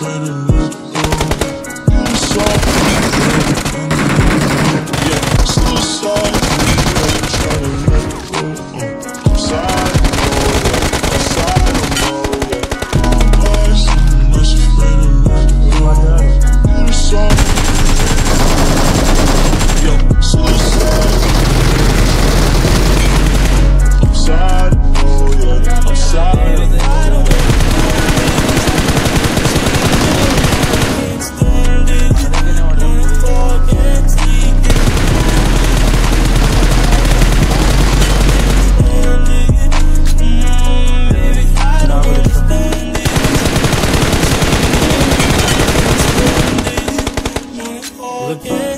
baby.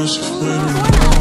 must flee.